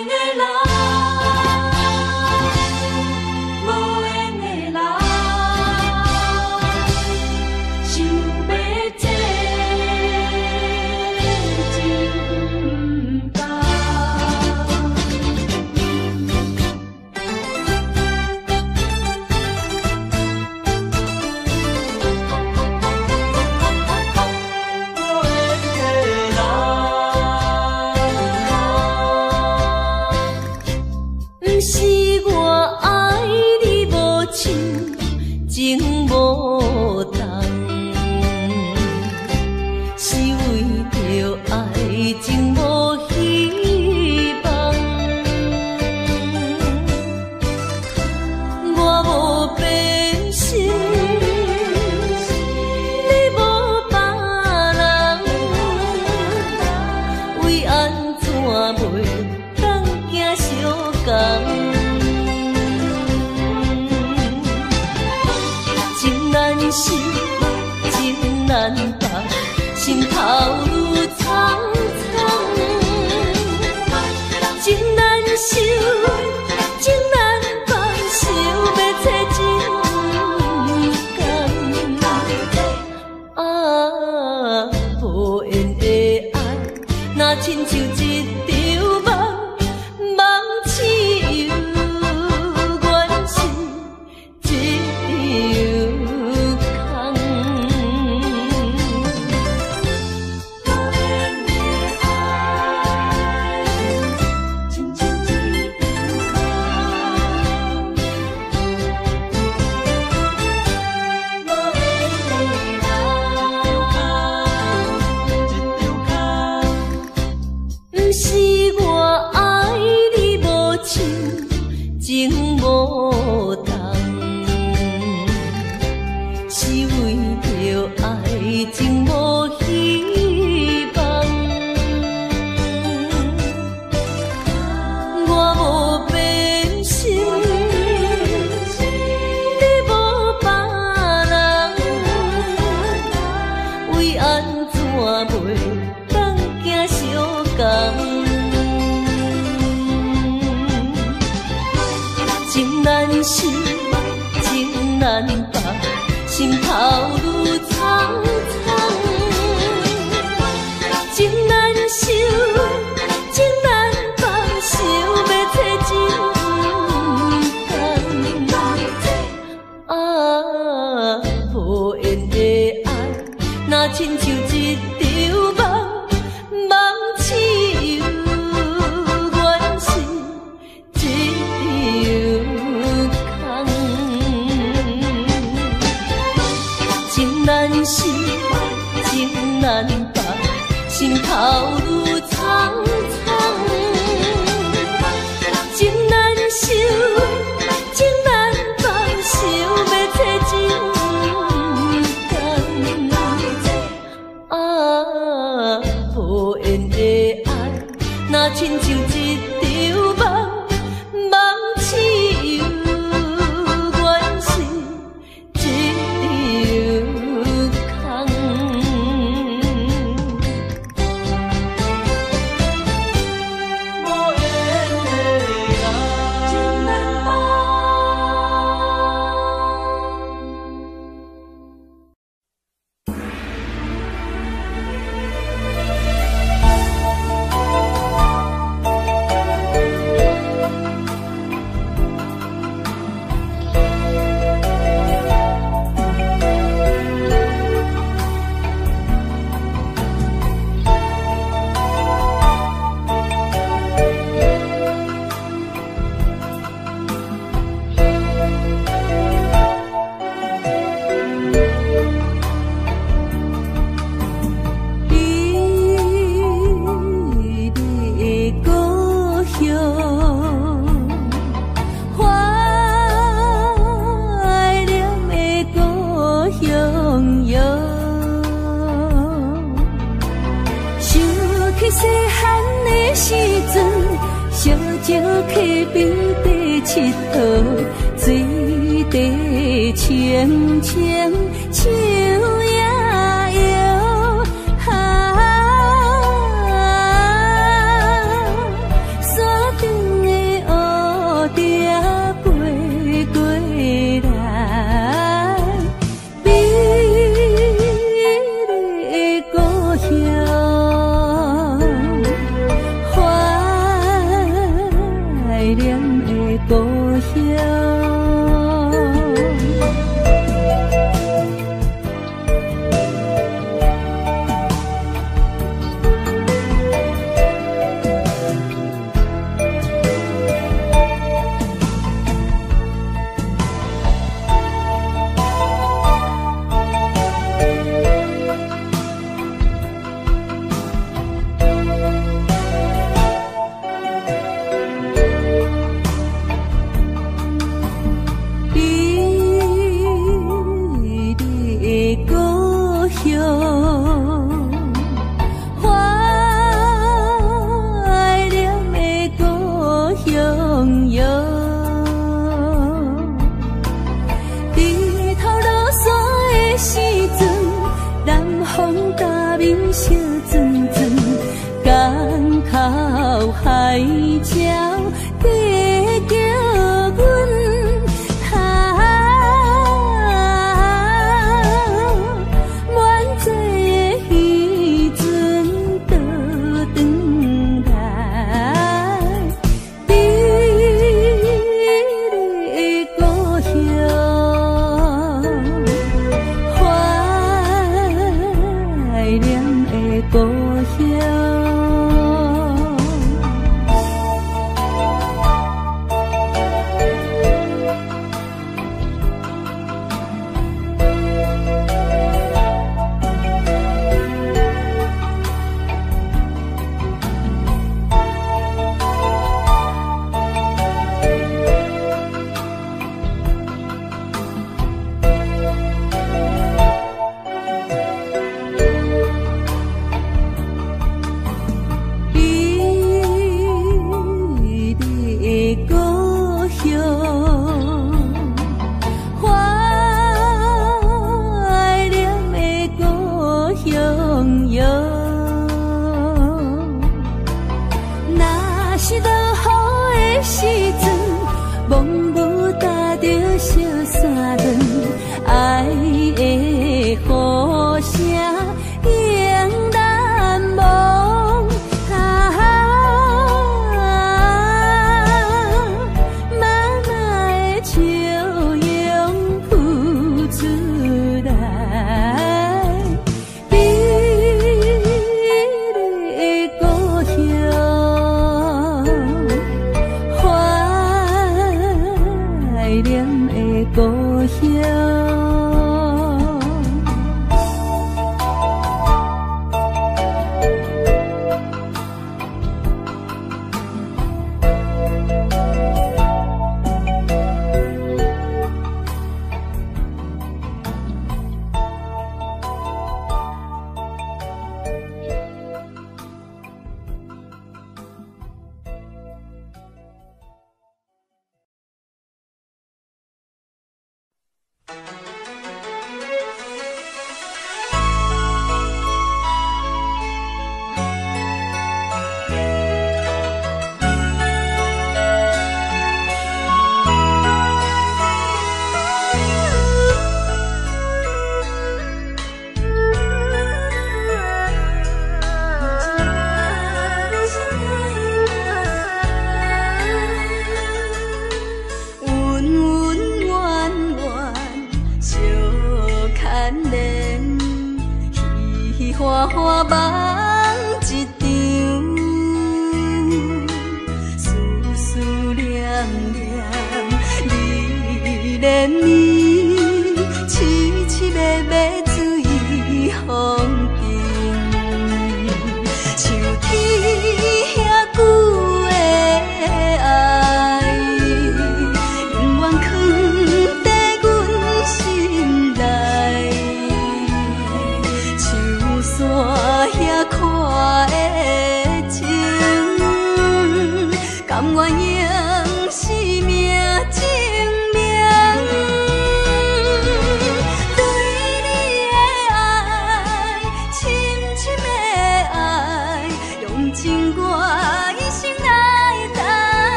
Engel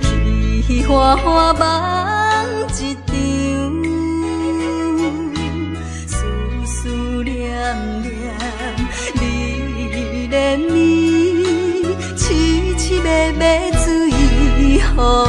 喜、喜、花、花、梦、一场、思、思、念、念、离、恋、迷、痴、痴、迷、迷、醉、红。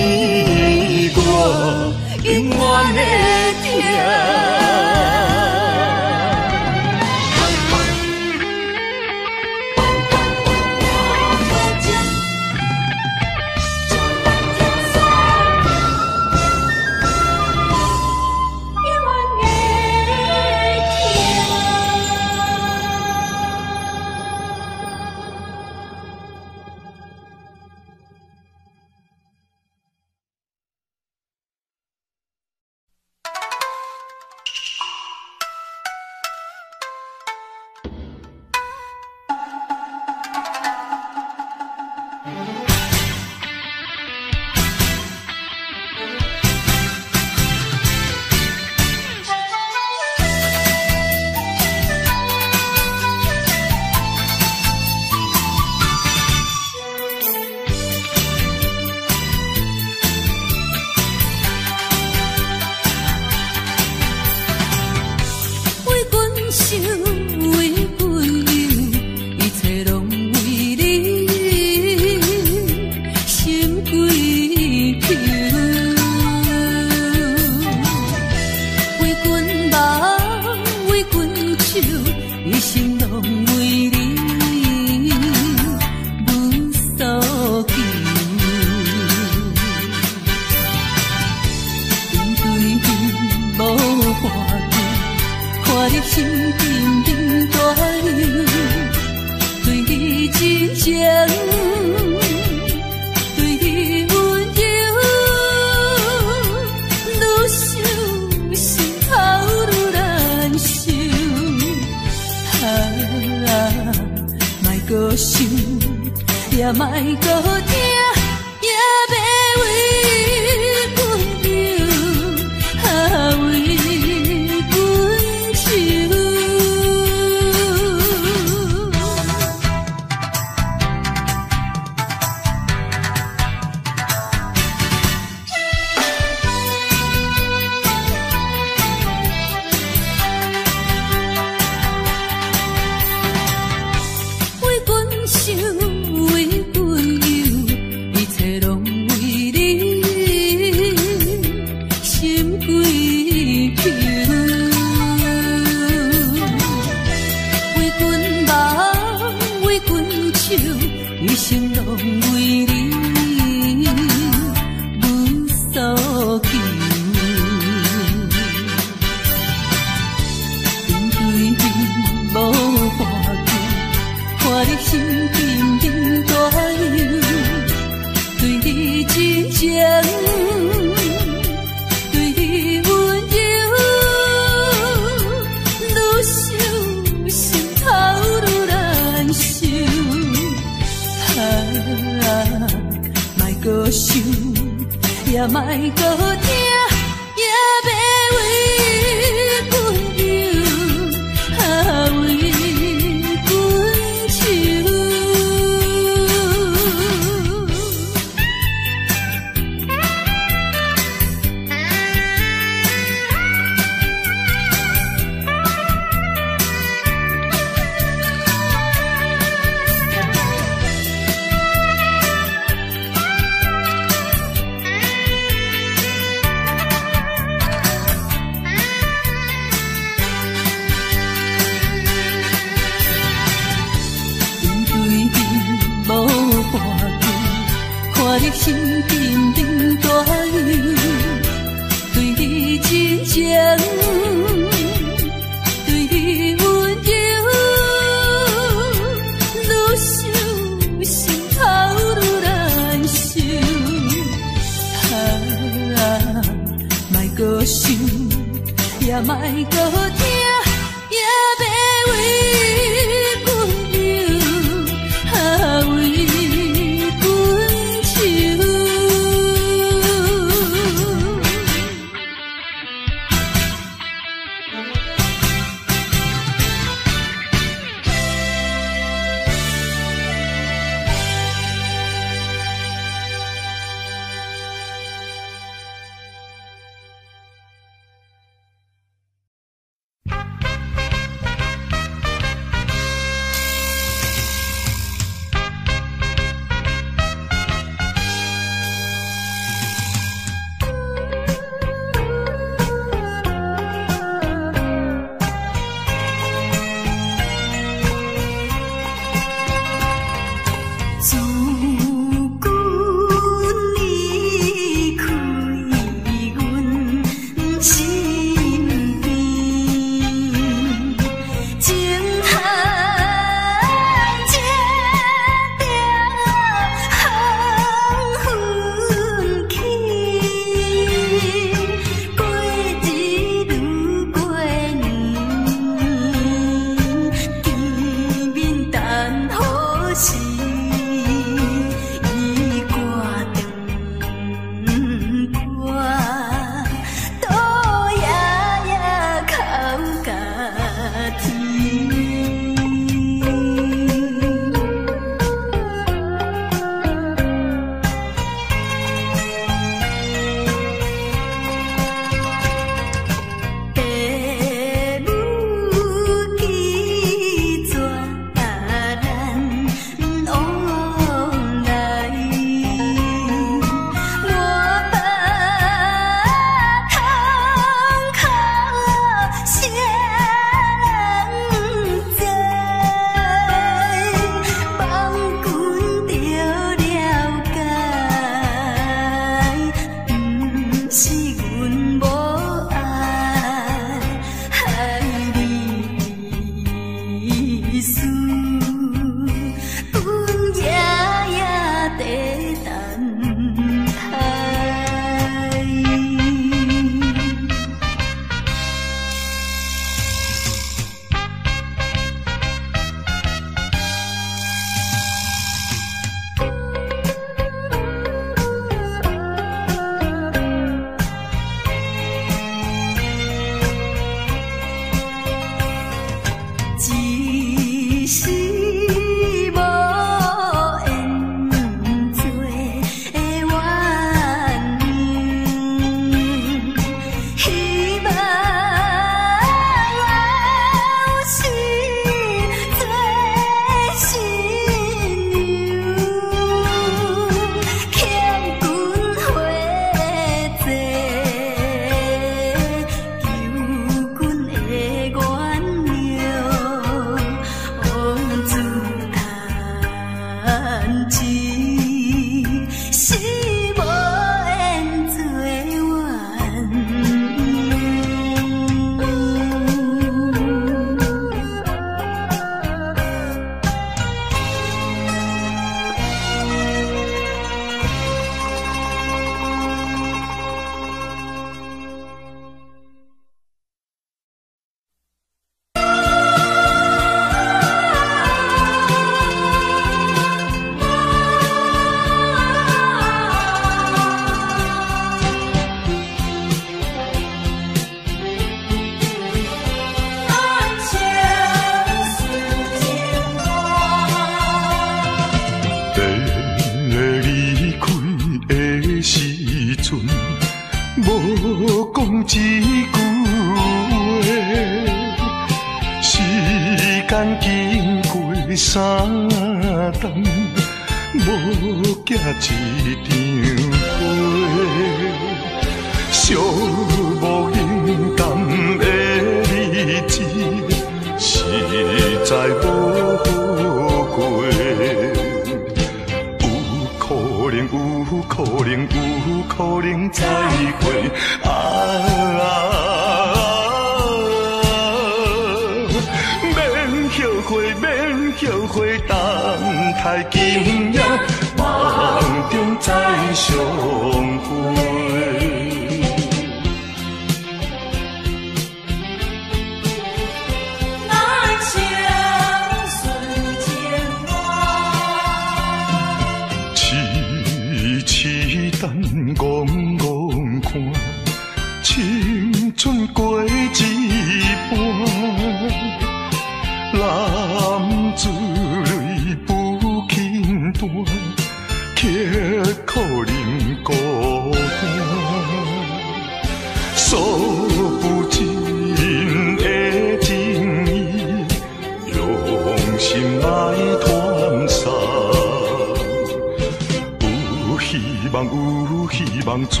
绝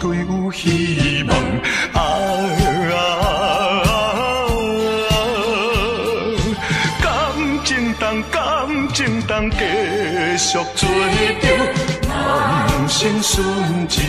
对有希望。啊啊感情重，感情重，继续做着，人生顺境。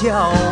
叫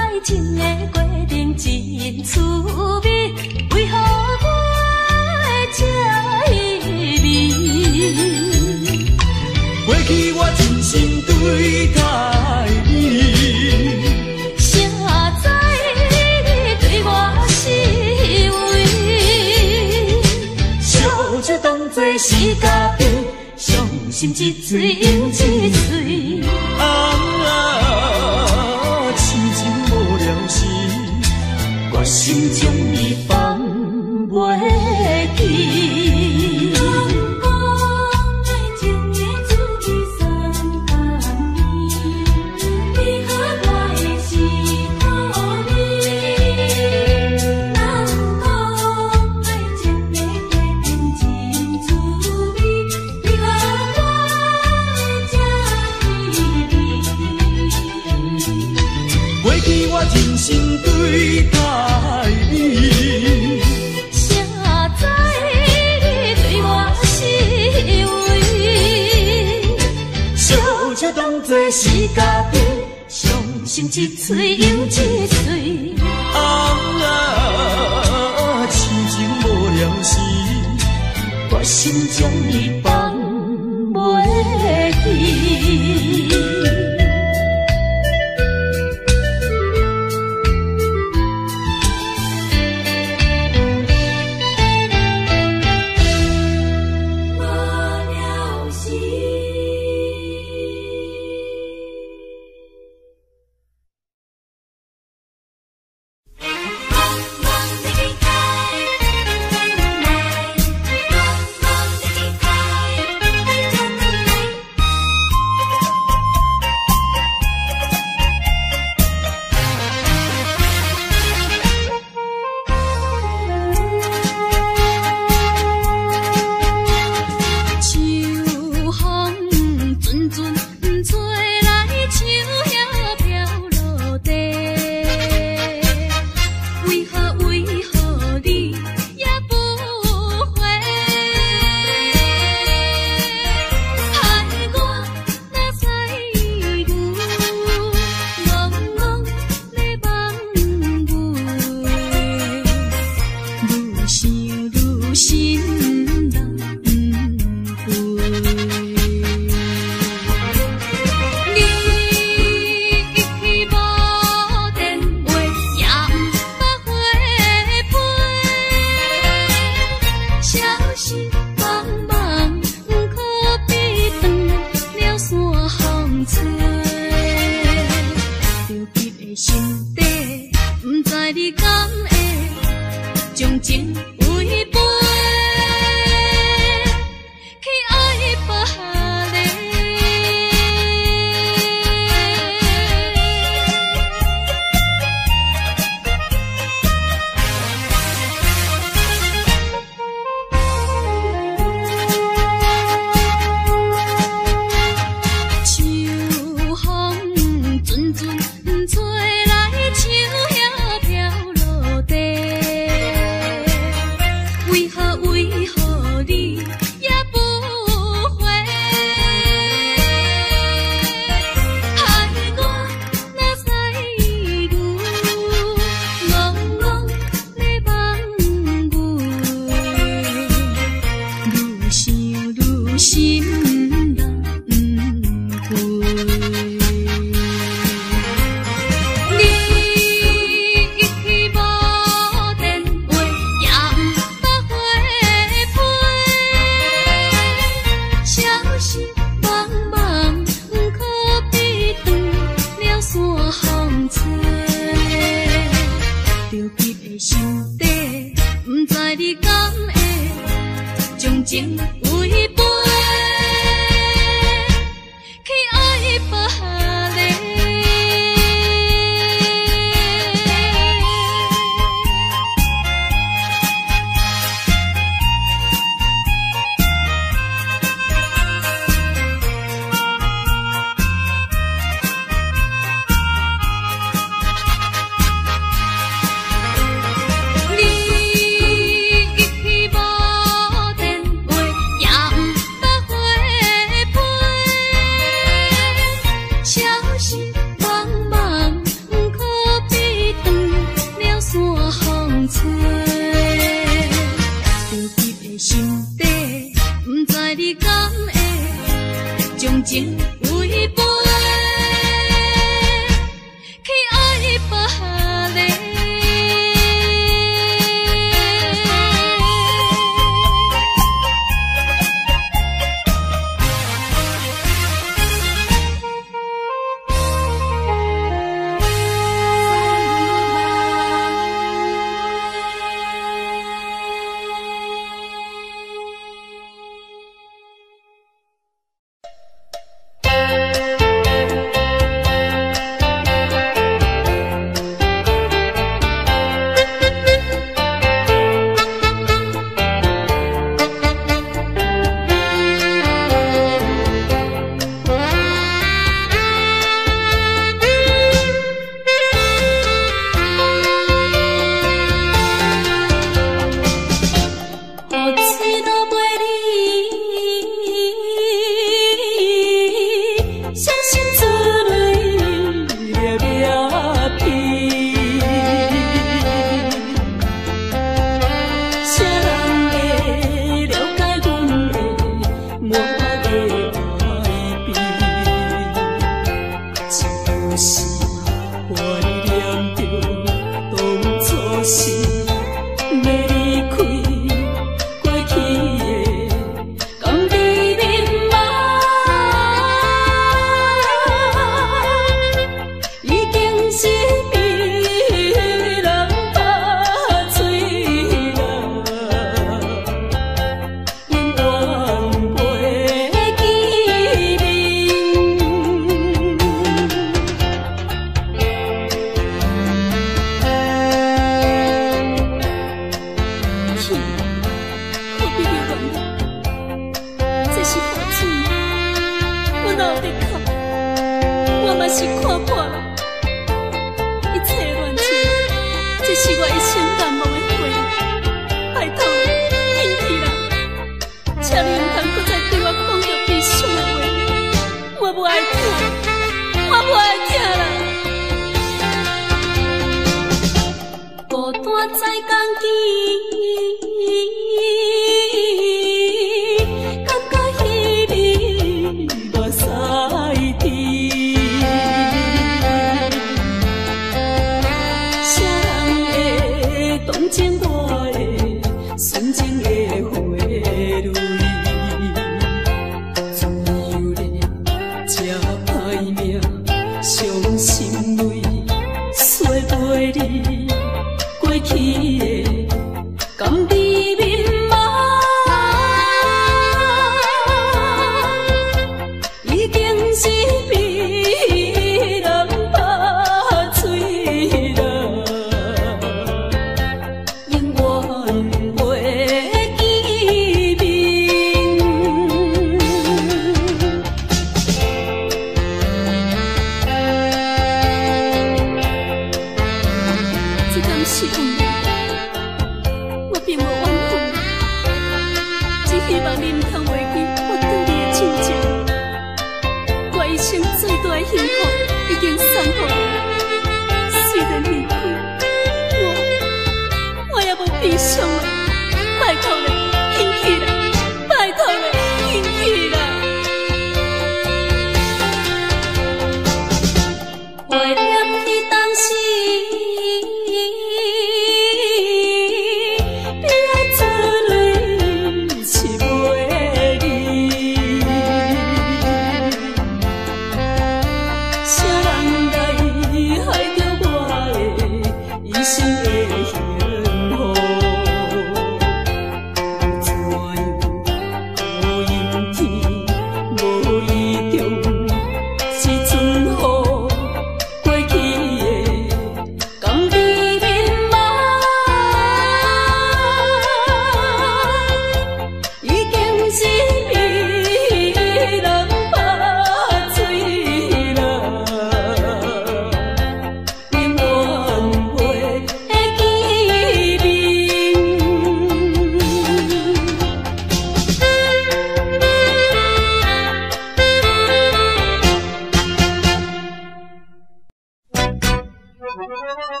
Thank you.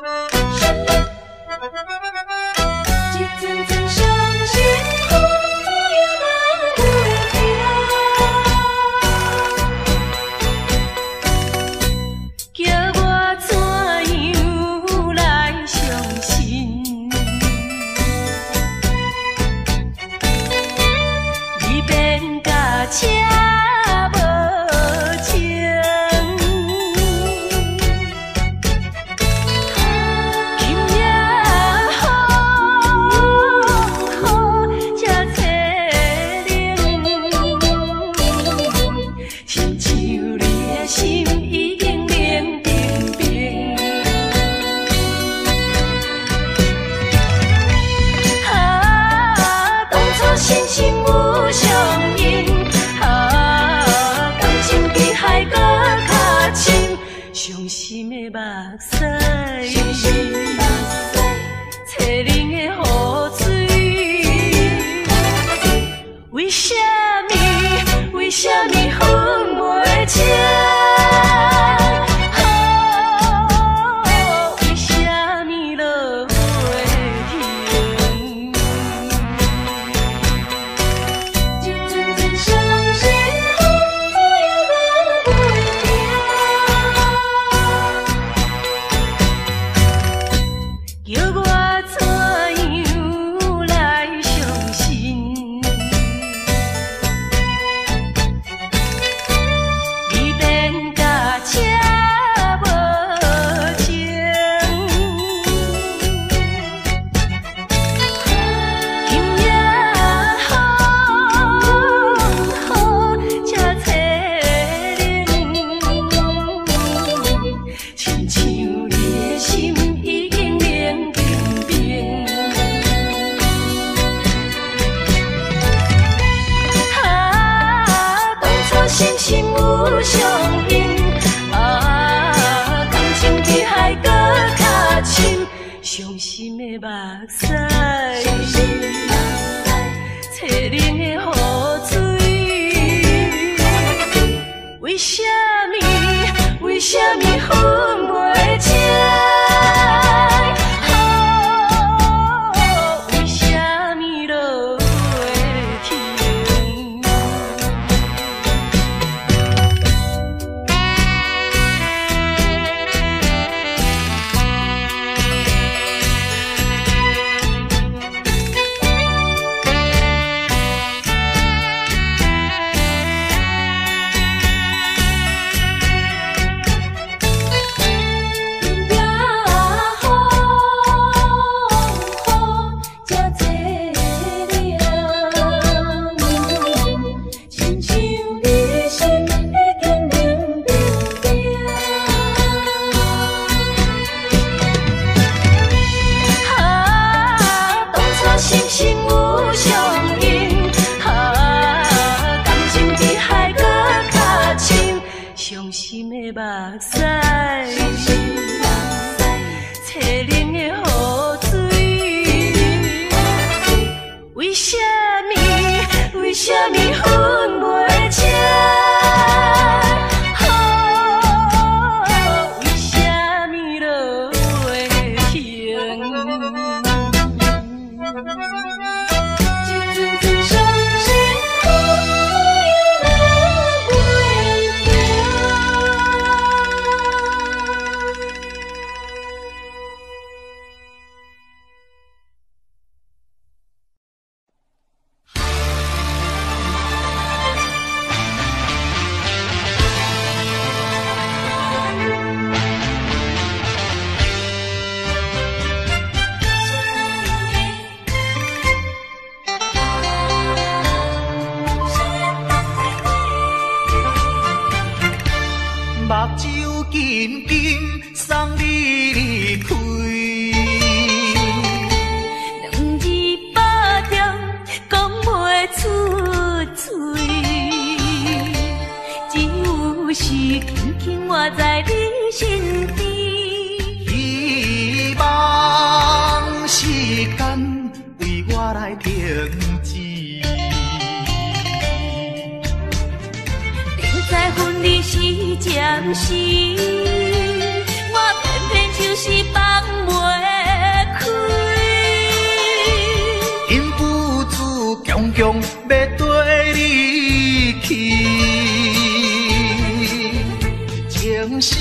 情死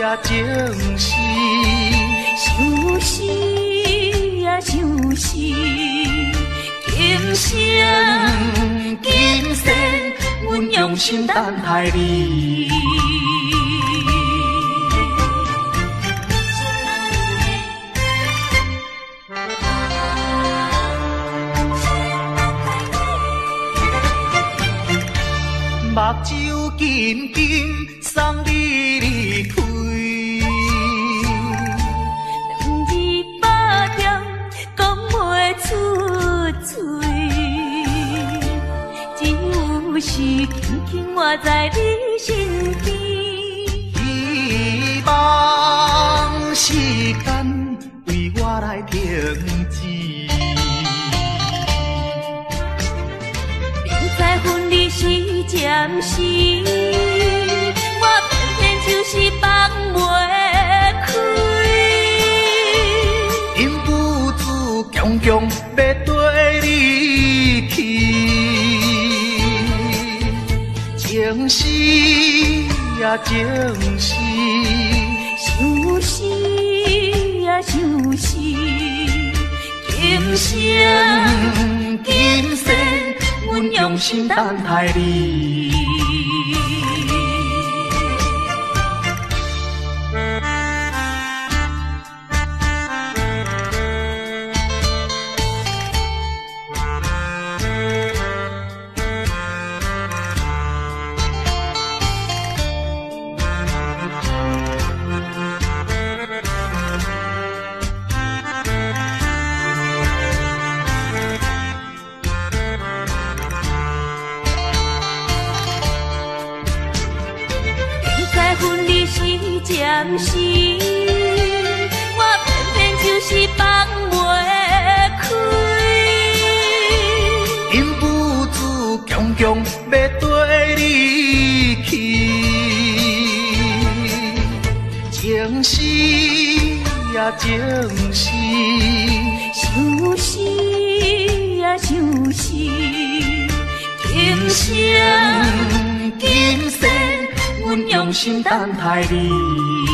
呀情死，想死呀想死，今生今世，阮用心等待你。目睭紧紧送你离开，两字百点讲袂出嘴，只有是轻轻活在你身边。希望时间为我来停止。明知分离是暂时，呀情死，想死呀休息，今生今生，阮用心等待你。呀情诗，相思呀相思，今生今世，阮用心等待你。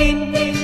tin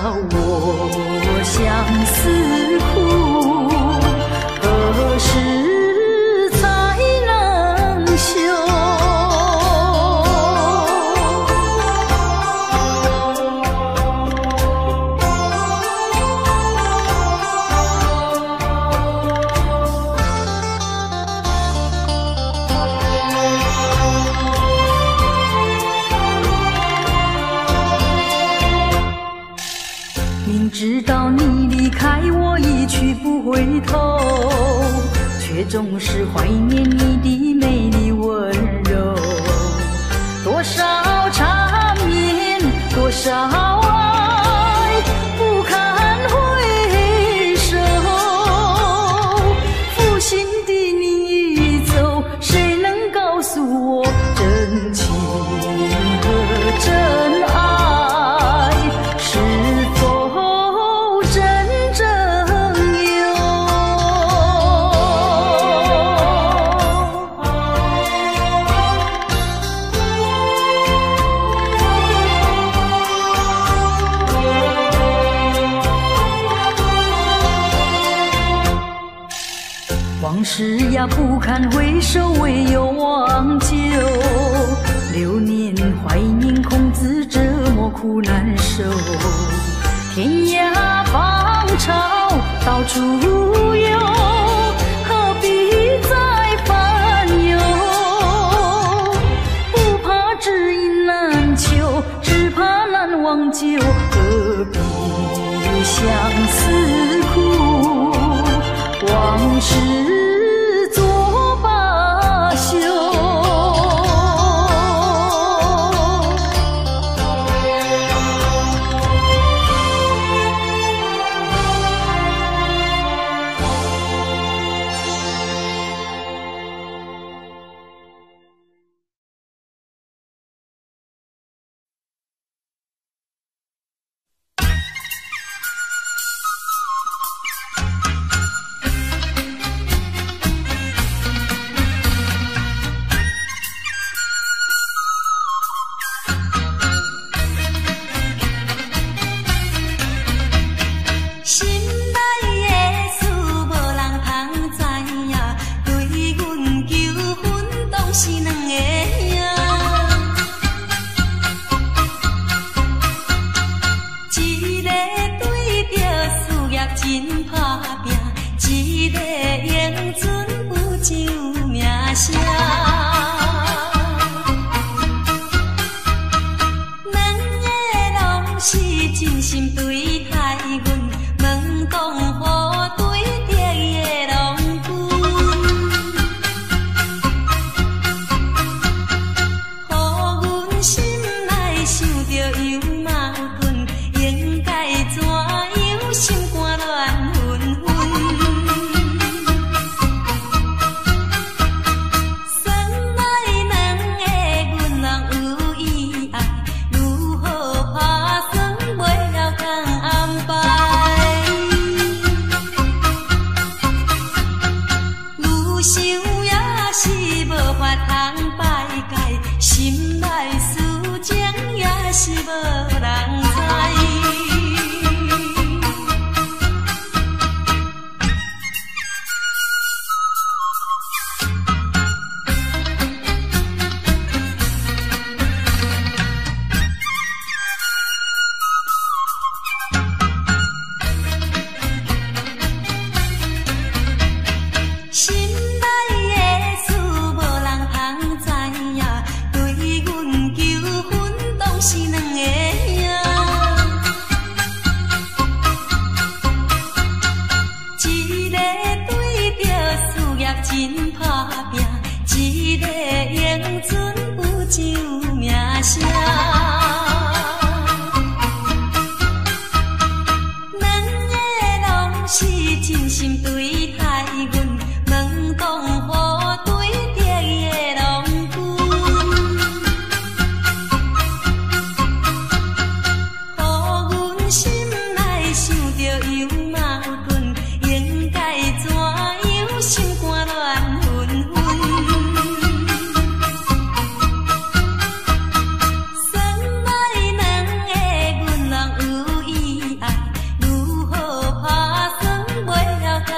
我。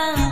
袂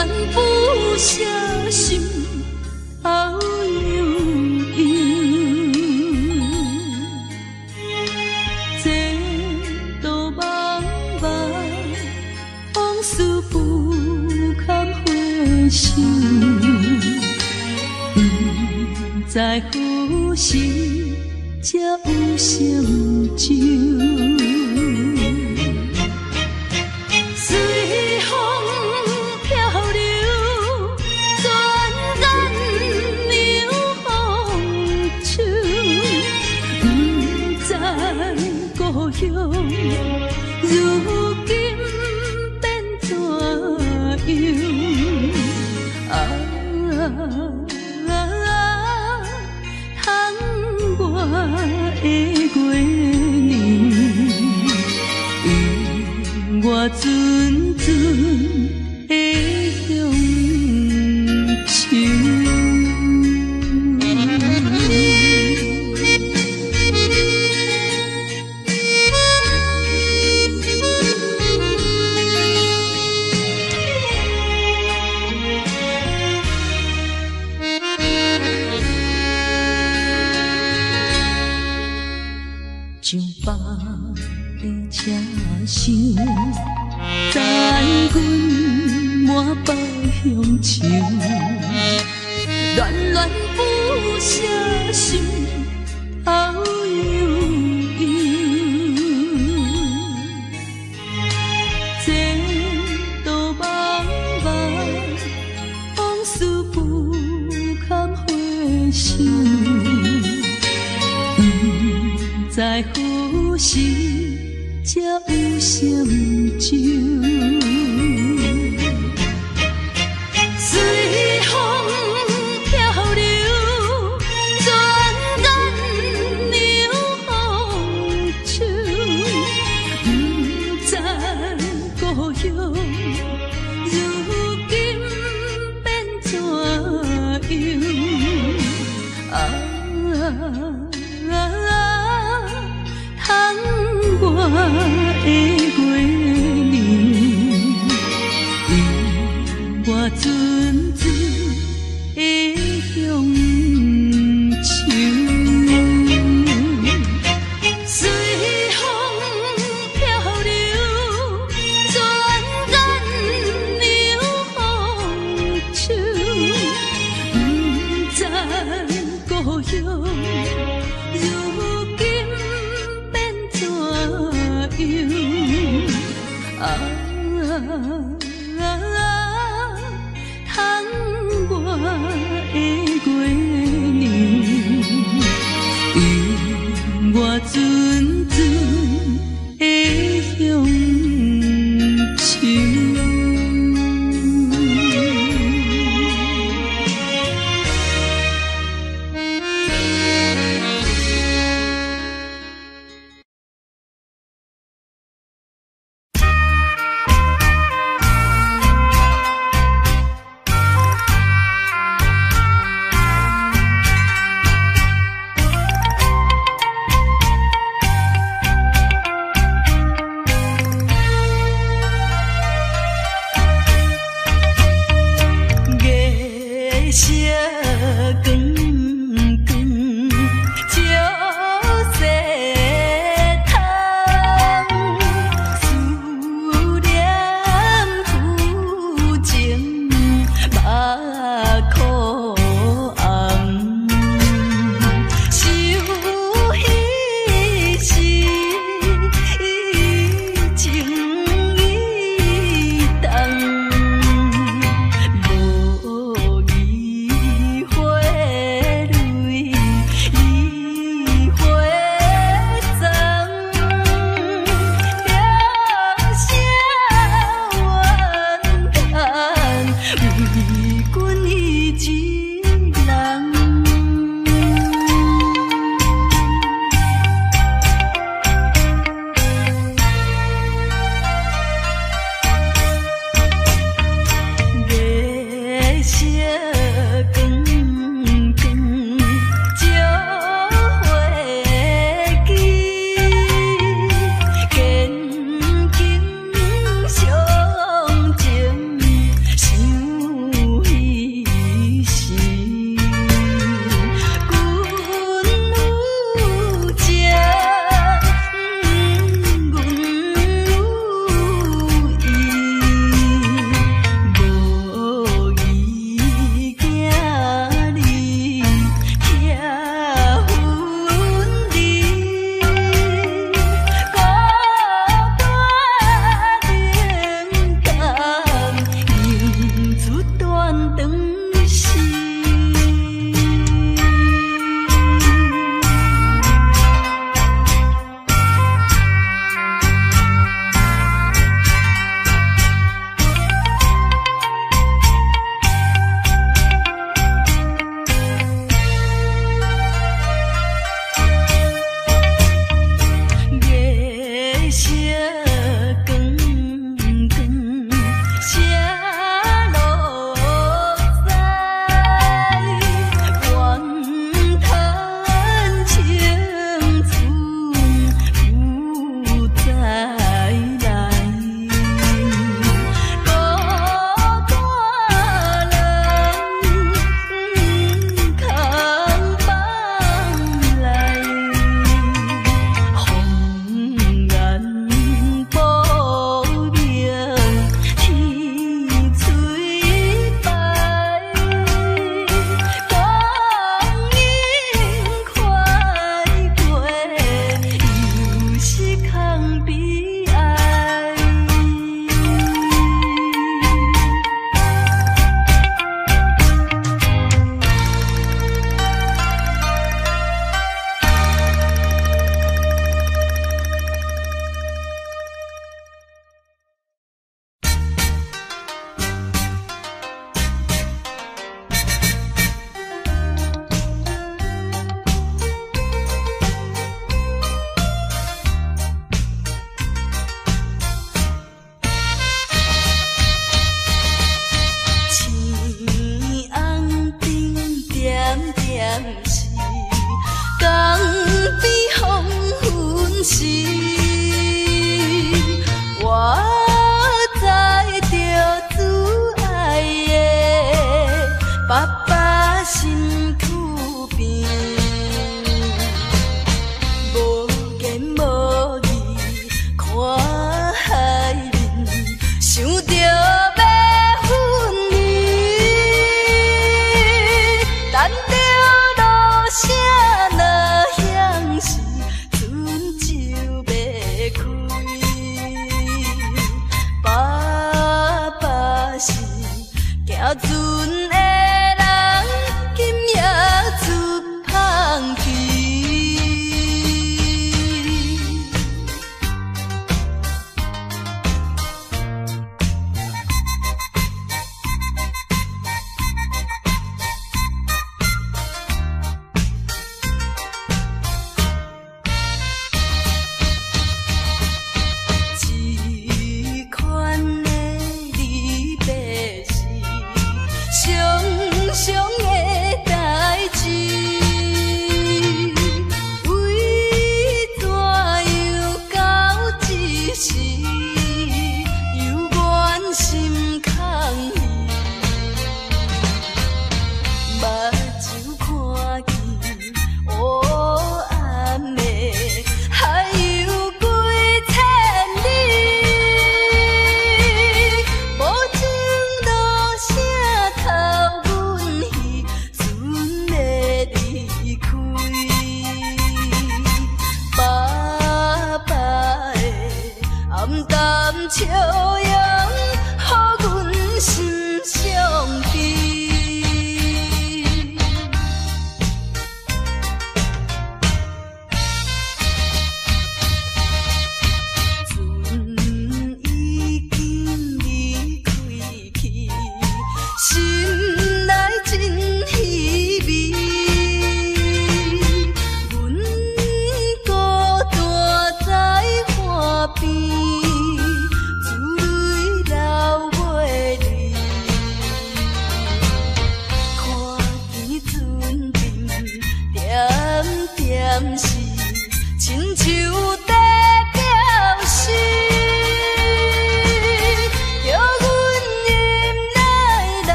放不下。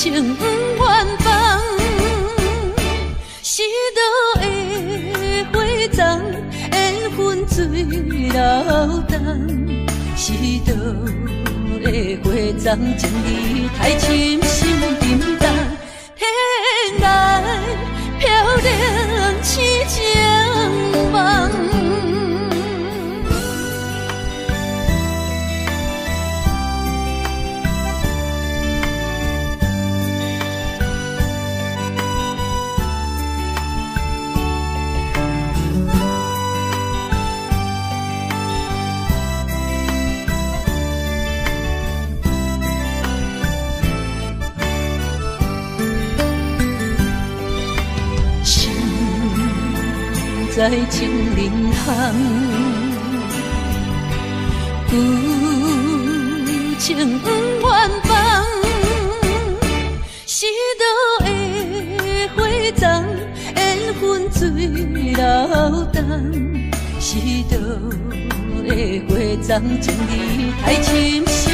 情不愿放，是倒的花丛，缘分水流动，是倒的花丛，情义太深，心沉重，天来飘零痴情梦。在情人行，旧情不愿放，是倒的花丛，缘分水流动，是倒的花丛，情义太深，心